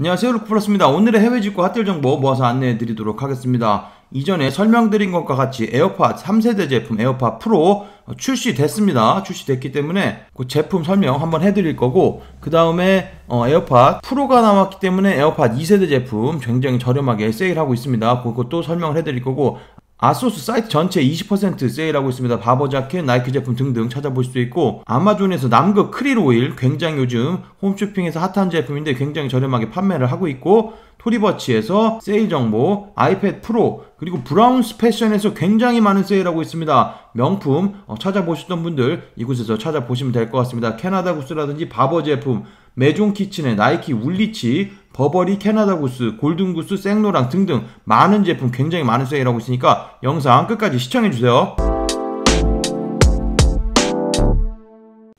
안녕하세요 루크플러스입니다. 오늘의 해외 직구 hot deal 정보 모아서 안내해 드리도록 하겠습니다. 이전에 설명드린 것과 같이 에어팟 3세대 제품 에어팟 프로 출시됐습니다. 출시됐기 때문에 그 제품 설명 한번 해드릴 거고 그 다음에 어, 에어팟 프로가 나왔기 때문에 에어팟 2세대 제품 굉장히 저렴하게 세일하고 있습니다. 그것도 설명을 해드릴 거고 아소스 사이트 전체 20% 세일하고 있습니다. 바버 자켓, 나이키 제품 등등 찾아보실 수 있고 아마존에서 남극 크릴 오일 굉장히 요즘 홈쇼핑에서 핫한 제품인데 굉장히 저렴하게 판매를 하고 있고 토리버치에서 세일 정보, 아이패드 프로 그리고 브라운스 패션에서 굉장히 많은 세일하고 있습니다. 명품 어, 찾아보셨던 분들 이곳에서 찾아보시면 될 것 같습니다. 캐나다 구스라든지 바버 제품, 메종 키츠네 나이키 울리치, 버버리 캐나다 구스, 골든 구스, 생로랑 등등 많은 제품 굉장히 많은 세일하고 있으니까 영상 끝까지 시청해주세요.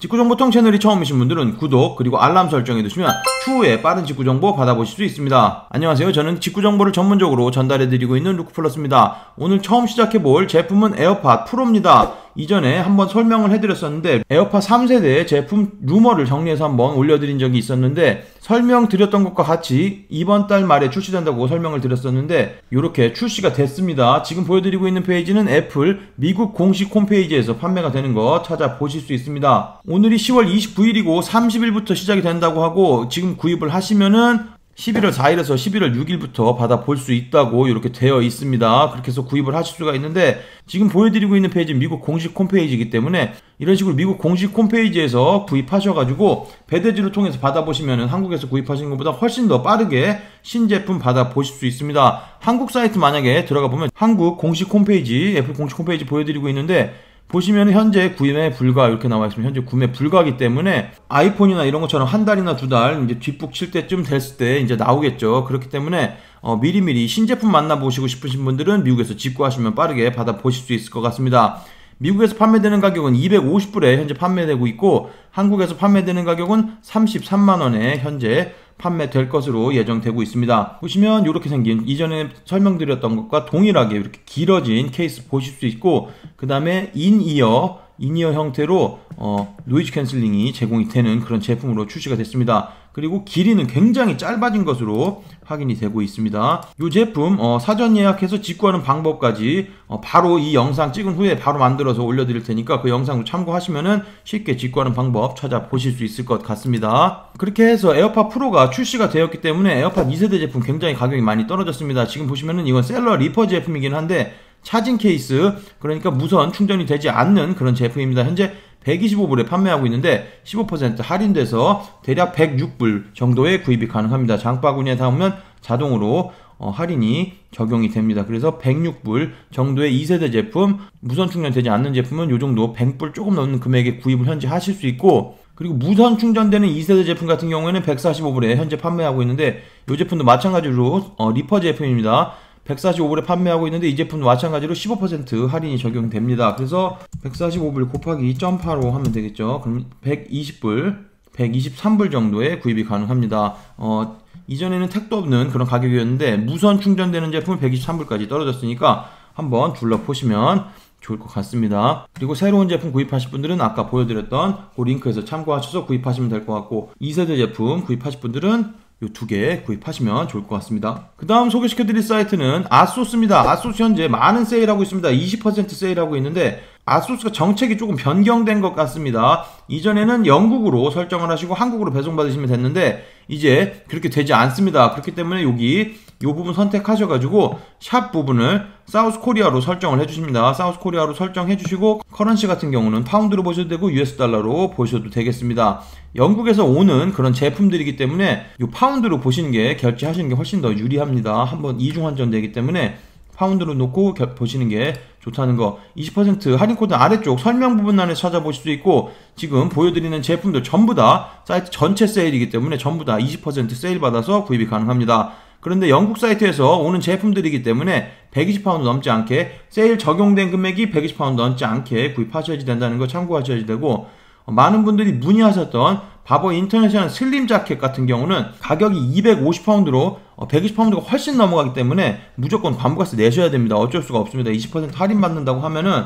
직구정보통 채널이 처음이신 분들은 구독 그리고 알람 설정해 두시면 추후에 빠른 직구정보 받아보실 수 있습니다. 안녕하세요. 저는 직구정보를 전문적으로 전달해드리고 있는 루크플러스입니다. 오늘 처음 시작해볼 제품은 에어팟 프로입니다. 이전에 한번 설명을 해드렸었는데 에어팟 3세대 제품 루머를 정리해서 한번 올려드린 적이 있었는데 설명드렸던 것과 같이 이번 달 말에 출시된다고 설명을 드렸었는데 이렇게 출시가 됐습니다. 지금 보여드리고 있는 페이지는 애플 미국 공식 홈페이지에서 판매가 되는 거 찾아보실 수 있습니다. 오늘이 10월 29일이고 30일부터 시작이 된다고 하고 지금 구입을 하시면은 11월 4일에서 11월 6일부터 받아 볼 수 있다고 이렇게 되어 있습니다. 그렇게 해서 구입을 하실 수가 있는데 지금 보여드리고 있는 페이지는 미국 공식 홈페이지이기 때문에 이런 식으로 미국 공식 홈페이지에서 구입하셔가지고 배대지를 통해서 받아보시면 한국에서 구입하시는 것보다 훨씬 더 빠르게 신제품 받아보실 수 있습니다. 한국 사이트 만약에 들어가 보면 한국 공식 홈페이지, 애플 공식 홈페이지 보여드리고 있는데 보시면 현재 구매 불가 이렇게 나와 있으면 현재 구매 불가기 때문에 아이폰이나 이런 것처럼 한 달이나 두 달 이제 뒷북 칠 때쯤 됐을 때 이제 나오겠죠. 그렇기 때문에 어, 미리미리 신제품 만나보시고 싶으신 분들은 미국에서 직구하시면 빠르게 받아보실 수 있을 것 같습니다. 미국에서 판매되는 가격은 250불에 현재 판매되고 있고 한국에서 판매되는 가격은 33만원에 현재 판매될 것으로 예정되고 있습니다. 보시면 이렇게 생긴 이전에 설명드렸던 것과 동일하게 이렇게 길어진 케이스 보실 수 있고 그 다음에 인이어 인이어 형태로 어, noise cancelling이 제공이 되는 그런 제품으로 출시가 됐습니다. 그리고 길이는 굉장히 짧아진 것으로 확인이 되고 있습니다. 이 제품 어, 사전 예약해서 직구하는 방법까지 어, 바로 이 영상 찍은 후에 바로 만들어서 올려드릴 테니까 그 영상을 참고하시면 쉽게 직구하는 방법 찾아보실 수 있을 것 같습니다. 그렇게 해서 에어팟 프로가 출시가 되었기 때문에 에어팟 2세대 제품 굉장히 가격이 많이 떨어졌습니다. 지금 보시면은 이건 seller 리퍼 제품이긴 한데 charging 케이스 그러니까 무선 충전이 되지 않는 그런 제품입니다. 현재 125불에 판매하고 있는데 15% 할인돼서 대략 106불 정도에 구입이 가능합니다. 장바구니에 담으면 자동으로 어, 할인이 적용이 됩니다. 그래서 106불 정도의 2세대 제품 무선 충전되지 않는 제품은 이 정도 100불 조금 넘는 금액에 구입을 현재 하실 수 있고 그리고 무선 충전되는 2세대 제품 같은 경우에는 145불에 현재 판매하고 있는데 이 제품도 마찬가지로 어, 리퍼 제품입니다. 145불에 판매하고 있는데 이 제품도 마찬가지로 15% 할인이 적용됩니다. 그래서 145불 곱하기 2.85 하면 되겠죠. 그럼 120불, 123불 정도에 구입이 가능합니다. 어, 이전에는 택도 없는 그런 가격이었는데 무선 충전되는 제품은 123불까지 떨어졌으니까 한번 둘러보시면 좋을 것 같습니다. 그리고 새로운 제품 구입하실 분들은 아까 보여드렸던 그 링크에서 참고하셔서 구입하시면 될 것 같고 2세대 제품 구입하실 분들은 이 두 개 구입하시면 좋을 것 같습니다. 그 다음 소개시켜드릴 사이트는 아소스입니다. 아소스 현재 많은 세일하고 있습니다. 20% 세일하고 있는데 아소스가 정책이 조금 변경된 것 같습니다. 이전에는 영국으로 설정을 하시고 한국으로 배송받으시면 됐는데 이제 그렇게 되지 않습니다. 그렇기 때문에 여기 이 부분 선택하셔가지고 샵 부분을 South Korea로 설정을 해주십니다. South Korea로 설정해 주시고 currency 같은 경우는 파운드로 보셔도 되고 US 달러로 보셔도 되겠습니다. 영국에서 오는 그런 제품들이기 때문에 이 파운드로 보시는 게 결제하시는 게 훨씬 더 유리합니다. 한번 이중 환전되기 때문에 파운드로 놓고 보시는 게 좋다는 거 20% 할인 코드 아래쪽 설명 부분란에 찾아보실 수 있고 지금 보여드리는 제품들 전부 다 사이트 전체 세일이기 때문에 전부 다 20% 세일 받아서 구입이 가능합니다. 그런데 영국 사이트에서 오는 제품들이기 때문에 120파운드 넘지 않게 세일 적용된 금액이 120파운드 넘지 않게 구입하셔야지 된다는 거 참고하셔야 되고 많은 분들이 문의하셨던 바버 인터내셔널 슬림 자켓 같은 경우는 가격이 250파운드로 120파운드가 어, 훨씬 넘어가기 때문에 무조건 관부가세 내셔야 됩니다. 어쩔 수가 없습니다. 20% 할인 받는다고 하면은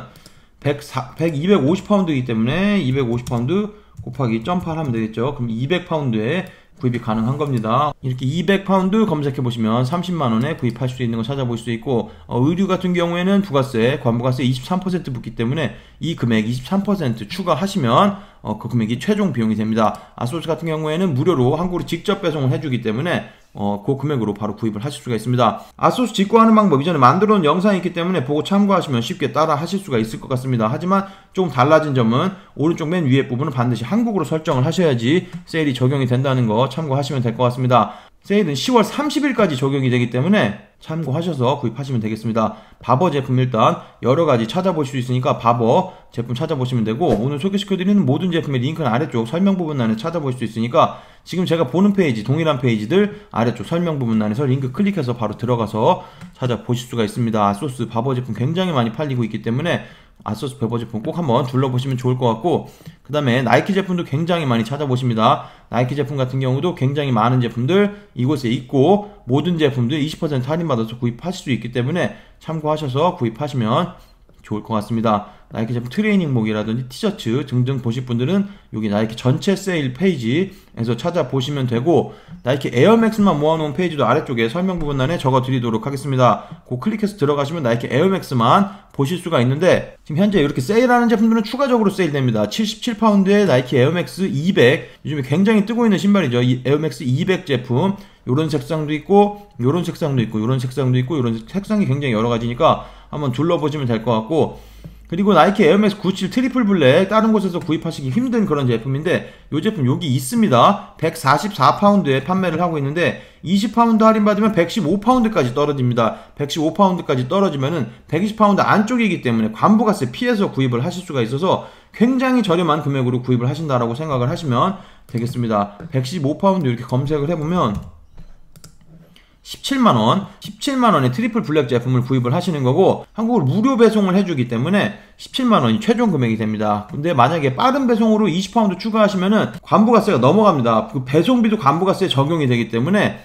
104, 100, 250파운드이기 때문에 250파운드 곱하기 2.8 하면 되겠죠. 그럼 200파운드에 구입이 가능한 겁니다. 이렇게 200파운드 검색해 보시면 30만 원에 구입할 수 있는 거 찾아볼 수 있고 어, 의류 같은 경우에는 부가세, 관부가세 23% 붙기 때문에 이 금액 23% 추가하시면 어, 그 금액이 최종 비용이 됩니다. 아소스 같은 경우에는 무료로 한국으로 직접 배송을 해주기 때문에 어, 그 금액으로 바로 구입을 하실 수가 있습니다. 아소스 직구하는 방법 이전에 만들어 놓은 영상이 있기 때문에 보고 참고하시면 쉽게 따라 하실 수가 있을 것 같습니다. 하지만 조금 달라진 점은 오른쪽 맨 위에 부분은 반드시 한국으로 설정을 하셔야지 세일이 적용이 된다는 거 참고하시면 될 것 같습니다. 세일은 10월 30일까지 적용이 되기 때문에 참고하셔서 구입하시면 되겠습니다. 바버 제품 일단 여러 가지 찾아보실 수 있으니까 바버 제품 찾아보시면 되고 오늘 소개시켜드리는 모든 제품의 링크는 아래쪽 설명 부분란에 찾아볼 수 있으니까 지금 제가 보는 페이지 동일한 페이지들 아래쪽 설명 부분란에서 링크 클릭해서 바로 들어가서 찾아보실 수가 있습니다. 아소스 바버 제품 굉장히 많이 팔리고 있기 때문에 아소스 바버 제품 꼭 한번 둘러보시면 좋을 것 같고 그 다음에 나이키 제품도 굉장히 많이 찾아보십니다. 나이키 제품 같은 경우도 굉장히 많은 제품들 이곳에 있고 모든 제품들 20% 할인받아서 구입하실 수 있기 때문에 참고하셔서 구입하시면 좋을 것 같습니다. 나이키 제품 트레이닝복이라든지 티셔츠 등등 보실 분들은 여기 나이키 전체 세일 페이지에서 찾아보시면 되고 나이키 에어맥스만 모아놓은 페이지도 아래쪽에 설명 부분란에 적어 드리도록 하겠습니다. 그 클릭해서 들어가시면 나이키 에어맥스만 보실 수가 있는데 지금 현재 이렇게 세일하는 제품들은 추가적으로 세일됩니다. 77파운드의 나이키 에어맥스 200 요즘에 굉장히 뜨고 있는 신발이죠. 이 에어맥스 200 제품 요런 색상도 있고 요런 색상도 있고 요런 색상도 있고 요런 색상이 굉장히 여러 가지니까 한번 둘러보시면 될 것 같고 그리고 나이키 에어맥스 97 트리플 블랙 다른 곳에서 구입하시기 힘든 그런 제품인데 이 제품 여기 있습니다. 144파운드에 판매를 하고 있는데 20파운드 할인받으면 115파운드까지 떨어집니다. 115파운드까지 떨어지면은 120파운드 안쪽이기 때문에 관부가세 피해서 구입을 하실 수가 있어서 굉장히 저렴한 금액으로 구입을 하신다라고 생각을 하시면 되겠습니다. 115파운드 이렇게 검색을 해보면 17만원, 17만원의 트리플 블랙 제품을 구입을 하시는 거고 한국으로 무료 배송을 해주기 때문에 17만원이 최종 금액이 됩니다. 근데 만약에 빠른 배송으로 20파운드 추가하시면은 관부가세가 넘어갑니다. 그 배송비도 관부가세에 적용이 되기 때문에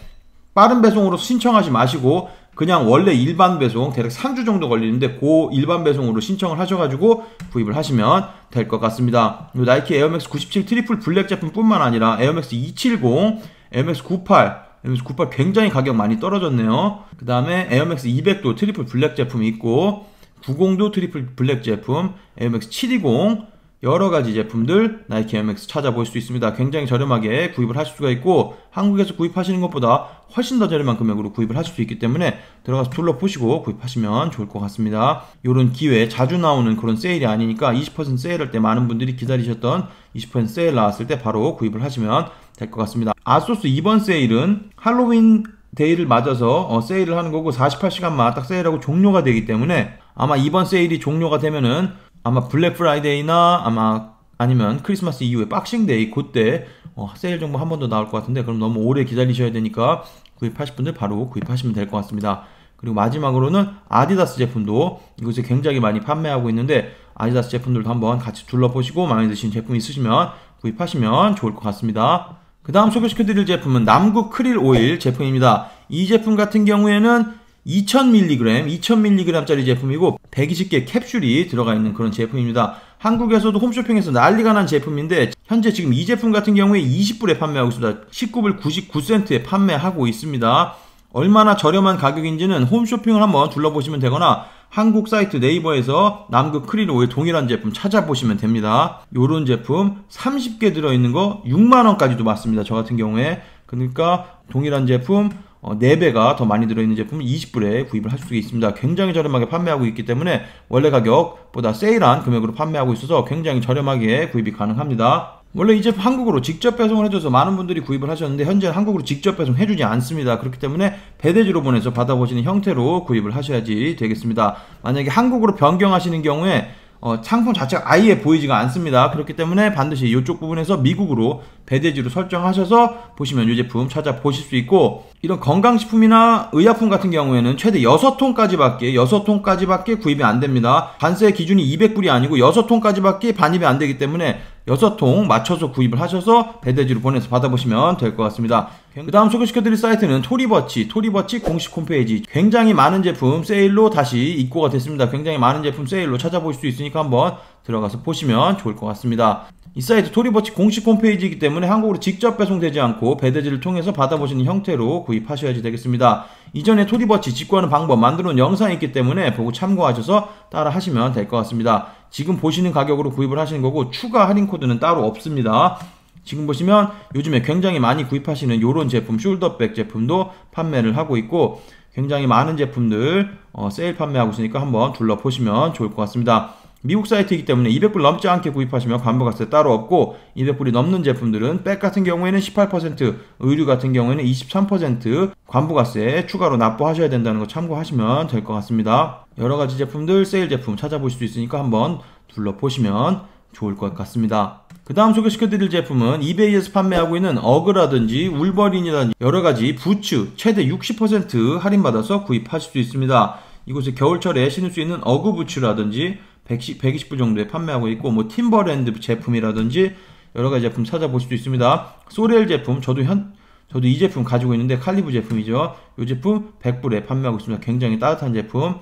빠른 배송으로 신청하지 마시고 그냥 원래 일반 배송 대략 3주 정도 걸리는데 그 일반 배송으로 신청을 하셔가지고 구입을 하시면 될 것 같습니다. 나이키 에어맥스 97 트리플 블랙 제품뿐만 아니라 에어맥스 270, 에어맥스 98 에어맥스 98 굉장히 가격 많이 떨어졌네요. 그 다음에 에어맥스 200도 트리플 블랙 제품이 있고 90도 트리플 블랙 제품, 에어맥스 720 여러 가지 제품들 나이키 에어맥스 찾아볼 수 있습니다. 굉장히 저렴하게 구입을 하실 수가 있고 한국에서 구입하시는 것보다 훨씬 더 저렴한 금액으로 구입을 하실 수 있기 때문에 들어가서 둘러보시고 구입하시면 좋을 것 같습니다. 이런 기회 자주 나오는 그런 세일이 아니니까 20% 세일할 때 많은 분들이 기다리셨던 20% 세일 나왔을 때 바로 구입을 하시면 될 것 같습니다. 아소스 이번 세일은 할로윈 데이를 맞아서 어, 세일을 하는 거고 48시간만 딱 세일하고 종료가 되기 때문에 아마 이번 세일이 종료가 되면은 아마 블랙 프라이데이나 아마 아니면 크리스마스 이후에 박싱데이 그때 어, 세일 정보 한 번 더 나올 것 같은데 그럼 너무 오래 기다리셔야 되니까 구입하실 분들 바로 구입하시면 될 것 같습니다. 그리고 마지막으로는 아디다스 제품도 이곳에 굉장히 많이 판매하고 있는데 아디다스 제품들도 한번 같이 둘러보시고 마음에 드시는 제품 있으시면 구입하시면 좋을 것 같습니다. 그 다음 소개시켜드릴 제품은 남구 크릴 오일 제품입니다. 이 제품 같은 경우에는 2000mg, 2000mg짜리 제품이고 120개 캡슐이 들어가 있는 그런 제품입니다. 한국에서도 홈쇼핑에서 난리가 난 제품인데 현재 지금 이 제품 같은 경우에 20불에 판매하고 있습니다. 19불 99센트에 판매하고 있습니다. 얼마나 저렴한 가격인지는 홈쇼핑을 한번 둘러보시면 되거나 한국 사이트 네이버에서 남극 크릴 오일 동일한 제품 찾아보시면 됩니다. 요런 제품 30개 들어있는 거 6만원까지도 맞습니다. 저 같은 경우에. 그러니까 동일한 제품 어, 4배가 더 많이 들어있는 제품을 20불에 구입을 할 수 있습니다. 굉장히 저렴하게 판매하고 있기 때문에 원래 가격보다 세일한 금액으로 판매하고 있어서 굉장히 저렴하게 구입이 가능합니다. 원래 이 제품 한국으로 직접 배송을 해줘서 많은 분들이 구입을 하셨는데 현재 한국으로 직접 배송해주지 않습니다. 그렇기 때문에 배대지로 보내서 받아보시는 형태로 구입을 하셔야지 되겠습니다. 만약에 한국으로 변경하시는 경우에 어, 상품 자체가 아예 보이지가 않습니다. 그렇기 때문에 반드시 이쪽 부분에서 미국으로 배대지로 설정하셔서 보시면 이 제품 찾아보실 수 있고 이런 건강식품이나 의약품 같은 경우에는 최대 6통까지밖에 6통까지밖에 구입이 안 됩니다. 관세 기준이 200불이 아니고 6통까지밖에 반입이 안 되기 때문에 6통 맞춰서 구입을 하셔서 배대지로 보내서 받아보시면 될 것 같습니다. 그 다음 소개시켜드릴 사이트는 토리버치, 토리버치 공식 홈페이지 굉장히 많은 제품 세일로 다시 입고가 됐습니다. 굉장히 많은 제품 세일로 찾아볼 수 있으니까 한번 들어가서 보시면 좋을 것 같습니다. 이 사이트 토리버치 공식 홈페이지이기 때문에 한국으로 직접 배송되지 않고 배대지를 통해서 받아보시는 형태로 구입하셔야지 되겠습니다. 이전에 토리버치 직구하는 방법 만들어 놓은 영상이 있기 때문에 보고 참고하셔서 따라 하시면 될 것 같습니다. 지금 보시는 가격으로 구입을 하시는 거고 추가 할인 코드는 따로 없습니다. 지금 보시면 요즘에 굉장히 많이 구입하시는 이런 제품 숄더백 제품도 판매를 하고 있고 굉장히 많은 제품들 어, 세일 판매하고 있으니까 한번 둘러보시면 좋을 것 같습니다. 미국 사이트이기 때문에 200불 넘지 않게 구입하시면 관부가세 따로 없고 200불이 넘는 제품들은 백 같은 경우에는 18% 의류 같은 경우에는 23% 관부가세 추가로 납부하셔야 된다는 거 참고하시면 될 것 같습니다. 여러 가지 제품들 세일 제품 찾아보실 수 있으니까 한번 둘러보시면 좋을 것 같습니다. 그 다음 소개시켜드릴 제품은 이베이에서 판매하고 있는 어그라든지 울버린이라든지 여러가지 부츠 최대 60% 할인받아서 구입하실 수 있습니다. 이곳에 겨울철에 신을 수 있는 어그 부츠라든지 110, 120불 정도에 판매하고 있고 뭐 팀버랜드 제품이라든지 여러 가지 제품 찾아보실 수 있습니다. 소렐 제품 저도 현 저도 이 제품 가지고 있는데 칼리브 제품이죠. 이 제품 100불에 판매하고 있습니다. 굉장히 따뜻한 제품.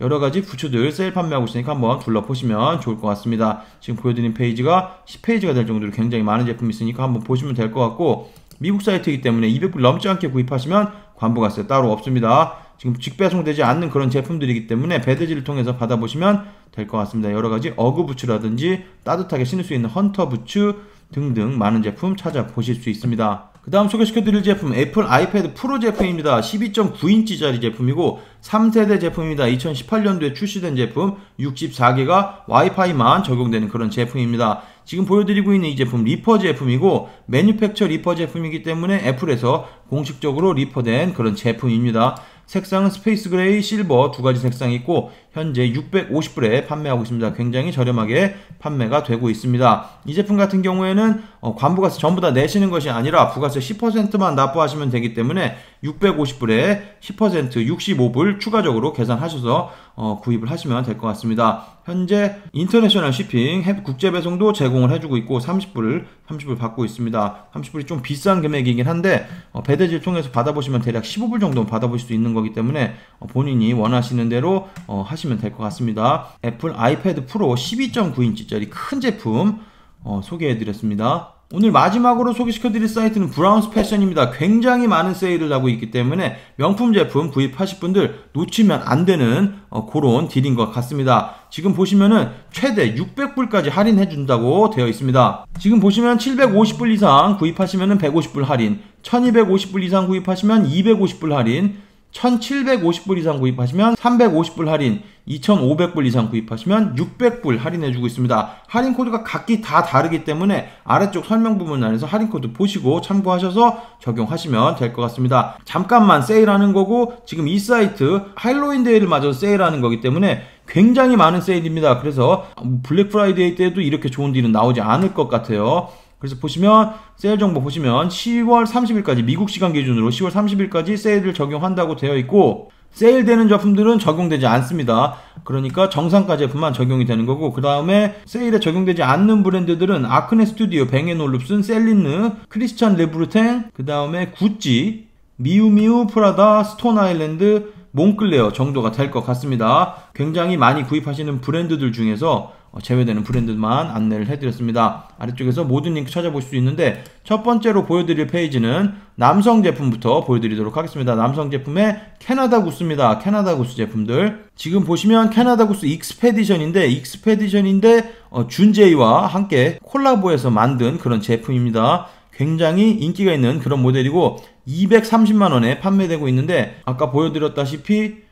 여러 가지 부츠들 세일 판매하고 있으니까 한번 둘러보시면 좋을 것 같습니다. 지금 보여드린 페이지가 10페이지가 될 정도로 굉장히 많은 제품이 있으니까 한번 보시면 될 것 같고 미국 사이트이기 때문에 200불 넘지 않게 구입하시면 관부가세 따로 없습니다. 지금 직배송되지 않는 그런 제품들이기 때문에 배대지를 통해서 받아보시면 될 것 같습니다. 여러 가지 어그 부츠라든지 따뜻하게 신을 수 있는 헌터 부츠 등등 많은 제품 찾아보실 수 있습니다. 그 다음 소개시켜드릴 제품 애플 아이패드 프로 제품입니다. 12.9인치짜리 제품이고 3세대 제품입니다. 2018년도에 출시된 제품 64기가 와이파이만 적용되는 그런 제품입니다. 지금 보여드리고 있는 이 제품 리퍼 제품이고 manufacture 리퍼 제품이기 때문에 애플에서 공식적으로 리퍼된 그런 제품입니다. 색상은 스페이스 그레이, 실버 두 가지 색상이 있고 현재 650불에 판매하고 있습니다. 굉장히 저렴하게 판매가 되고 있습니다. 이 제품 같은 경우에는 어, 관부가세 전부 다 내시는 것이 아니라 부가세 10%만 납부하시면 되기 때문에 650불에 10% 65불 추가적으로 계산하셔서 어, 구입을 하시면 될 것 같습니다. 현재 international shipping 국제 배송도 제공을 해주고 있고 30불을 30불 받고 있습니다. 30불이 좀 비싼 금액이긴 한데 어, 배대지를 통해서 받아보시면 대략 15불 정도 받아볼 수 있는 거기 때문에 어, 본인이 원하시는 대로 어, 하시면 될 것 같습니다. 애플 아이패드 프로 12.9인치짜리 큰 제품 어, 소개해드렸습니다. 오늘 마지막으로 소개시켜드릴 사이트는 브라운스 패션입니다. 굉장히 많은 세일을 하고 있기 때문에 명품 제품 구입하실 분들 놓치면 안 되는 어, 그런 deal인 것 같습니다. 지금 보시면은 최대 600불까지 할인해 준다고 되어 있습니다. 지금 보시면 750불 이상 구입하시면은 150불 할인, 1250불 이상 구입하시면 250불 할인, 1750불 이상 구입하시면 350불 할인, 2500불 이상 구입하시면 600불 할인해주고 있습니다. 할인 코드가 각기 다 다르기 때문에 아래쪽 설명 부분 안에서 할인 코드 보시고 참고하셔서 적용하시면 될 것 같습니다. 잠깐만 세일하는 거고 지금 이 사이트 할로윈 데이를 맞아서 세일하는 거기 때문에 굉장히 많은 세일입니다. 그래서 블랙 프라이데이 때도 이렇게 좋은 deal은 나오지 않을 것 같아요. 그래서 보시면 세일 정보 보시면 10월 30일까지 미국 시간 기준으로 10월 30일까지 세일을 적용한다고 되어 있고 세일되는 제품들은 적용되지 않습니다. 그러니까 정상가 제품만 적용이 되는 거고 그 다음에 세일에 적용되지 않는 브랜드들은 아크네 스튜디오, 뱅앤올룹슨, 셀린느, 크리스찬 루부탱, 그 다음에 구찌, 미우미우, 프라다, 스톤 아일랜드, 몽클레어 정도가 될 것 같습니다. 굉장히 많이 구입하시는 브랜드들 중에서 어, 제외되는 브랜드만 안내를 해드렸습니다. 아래쪽에서 모든 링크 찾아볼 수 있는데 첫 번째로 보여드릴 페이지는 남성 제품부터 보여드리도록 하겠습니다. 남성 제품의 캐나다 구스입니다. 캐나다 구스 제품들 지금 보시면 캐나다 구스 Expedition인데 Expedition인데 어, 준제이와 함께 콜라보해서 만든 그런 제품입니다. 굉장히 인기가 있는 그런 모델이고 230만원에 판매되고 있는데 아까 보여드렸다시피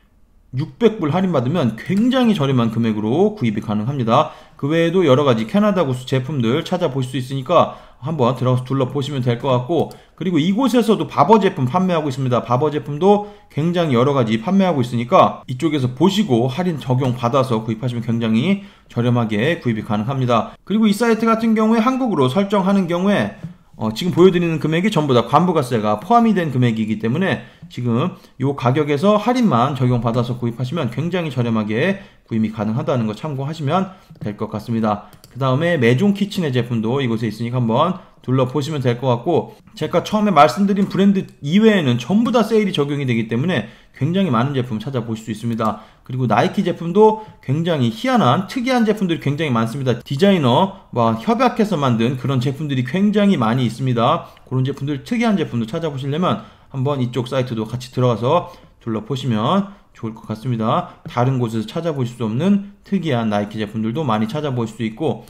600불 할인받으면 굉장히 저렴한 금액으로 구입이 가능합니다. 그 외에도 여러가지 캐나다 구스 제품들 찾아보실 수 있으니까 한번 들어가서 둘러보시면 될 것 같고 그리고 이곳에서도 바버 제품 판매하고 있습니다. 바버 제품도 굉장히 여러가지 판매하고 있으니까 이쪽에서 보시고 할인 적용 받아서 구입하시면 굉장히 저렴하게 구입이 가능합니다. 그리고 이 사이트 같은 경우에 한국으로 설정하는 경우에 어, 지금 보여드리는 금액이 전부 다 관부가세가 포함이 된 금액이기 때문에 지금 이 가격에서 할인만 적용받아서 구입하시면 굉장히 저렴하게 구입이 가능하다는 거 참고하시면 될 것 같습니다. 그 다음에 메종 키친의 제품도 이곳에 있으니까 한번 둘러보시면 될 것 같고 제가 처음에 말씀드린 브랜드 이외에는 전부 다 세일이 적용이 되기 때문에 굉장히 많은 제품 찾아보실 수 있습니다. 그리고 나이키 제품도 굉장히 희한한 특이한 제품들이 굉장히 많습니다. 디자이너와 뭐 협약해서 만든 그런 제품들이 굉장히 많이 있습니다. 그런 제품들 특이한 제품도 찾아보시려면 한번 이쪽 사이트도 같이 들어가서 둘러보시면 좋을 것 같습니다. 다른 곳에서 찾아보실 수 없는 특이한 나이키 제품들도 많이 찾아보실 수 있고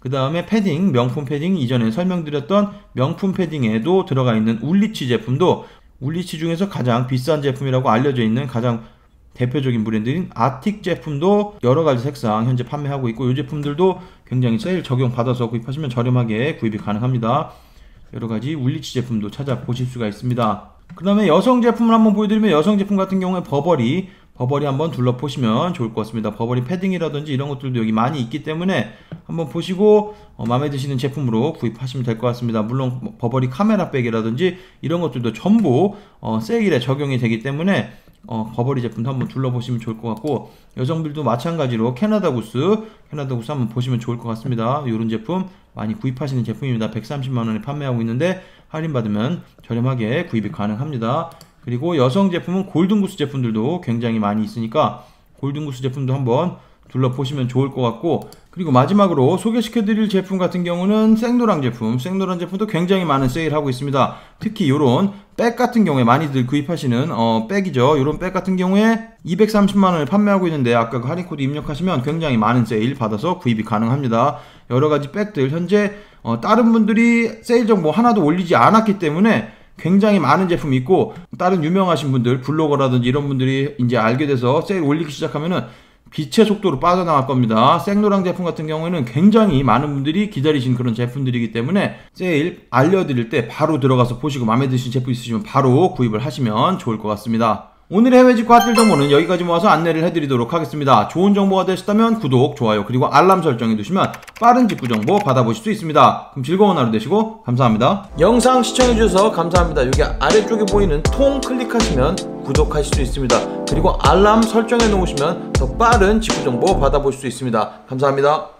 그 다음에 패딩, 명품 패딩 이전에 설명드렸던 명품 패딩에도 들어가 있는 울리치 제품도 울리치 중에서 가장 비싼 제품이라고 알려져 있는 가장 대표적인 브랜드인 아틱 제품도 여러 가지 색상 현재 판매하고 있고 이 제품들도 굉장히 세일 적용 받아서 구입하시면 저렴하게 구입이 가능합니다. 여러 가지 울리치 제품도 찾아보실 수가 있습니다. 그 다음에 여성 제품을 한번 보여드리면 여성 제품 같은 경우에 버버리 버버리 한번 둘러보시면 좋을 것 같습니다. 버버리 패딩이라든지 이런 것들도 여기 많이 있기 때문에 한번 보시고 어, 마음에 드시는 제품으로 구입하시면 될 것 같습니다. 물론 뭐 버버리 카메라 백이라든지 이런 것들도 전부 어, 세일에 적용이 되기 때문에 어, 버버리 제품도 한번 둘러보시면 좋을 것 같고 여성들도 마찬가지로 캐나다 구스 캐나다 구스 한번 보시면 좋을 것 같습니다. 이런 제품 많이 구입하시는 제품입니다. 130만원에 판매하고 있는데 할인받으면 저렴하게 구입이 가능합니다. 그리고 여성 제품은 골든구스 제품들도 굉장히 많이 있으니까 골든구스 제품도 한번 둘러보시면 좋을 것 같고 그리고 마지막으로 소개시켜드릴 제품 같은 경우는 생노랑 제품. 생노랑 제품도 굉장히 많은 세일하고 있습니다. 특히 이런 백 같은 경우에 많이들 구입하시는 어, 백이죠. 이런 백 같은 경우에 230만원을 판매하고 있는데 아까 그 할인코드 입력하시면 굉장히 많은 세일 받아서 구입이 가능합니다. 여러가지 백들 현재 어, 다른 분들이 세일 정보 하나도 올리지 않았기 때문에 굉장히 많은 제품이 있고 다른 유명하신 분들 블로거라든지 이런 분들이 이제 알게 돼서 세일 올리기 시작하면은 빛의 속도로 빠져나갈 겁니다. 생노랑 제품 같은 경우에는 굉장히 많은 분들이 기다리신 그런 제품들이기 때문에 세일 알려드릴 때 바로 들어가서 보시고 마음에 드신 제품 있으시면 바로 구입을 하시면 좋을 것 같습니다. 오늘의 해외 직구 핫딜 정보는 여기까지 모아서 안내를 해드리도록 하겠습니다. 좋은 정보가 되셨다면 구독, 좋아요, 그리고 알람 설정해 두시면 빠른 직구 정보 받아보실 수 있습니다. 그럼 즐거운 하루 되시고 감사합니다. 영상 시청해주셔서 감사합니다. 여기 아래쪽에 보이는 통 클릭하시면 구독하실 수 있습니다. 그리고 알람 설정해 놓으시면 더 빠른 직구 정보 받아보실 수 있습니다. 감사합니다.